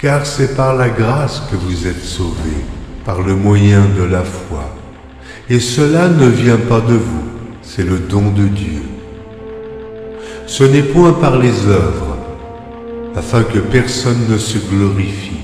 car c'est par la grâce que vous êtes sauvés, par le moyen de la foi. Et cela ne vient pas de vous, c'est le don de Dieu. Ce n'est point par les œuvres, afin que personne ne se glorifie.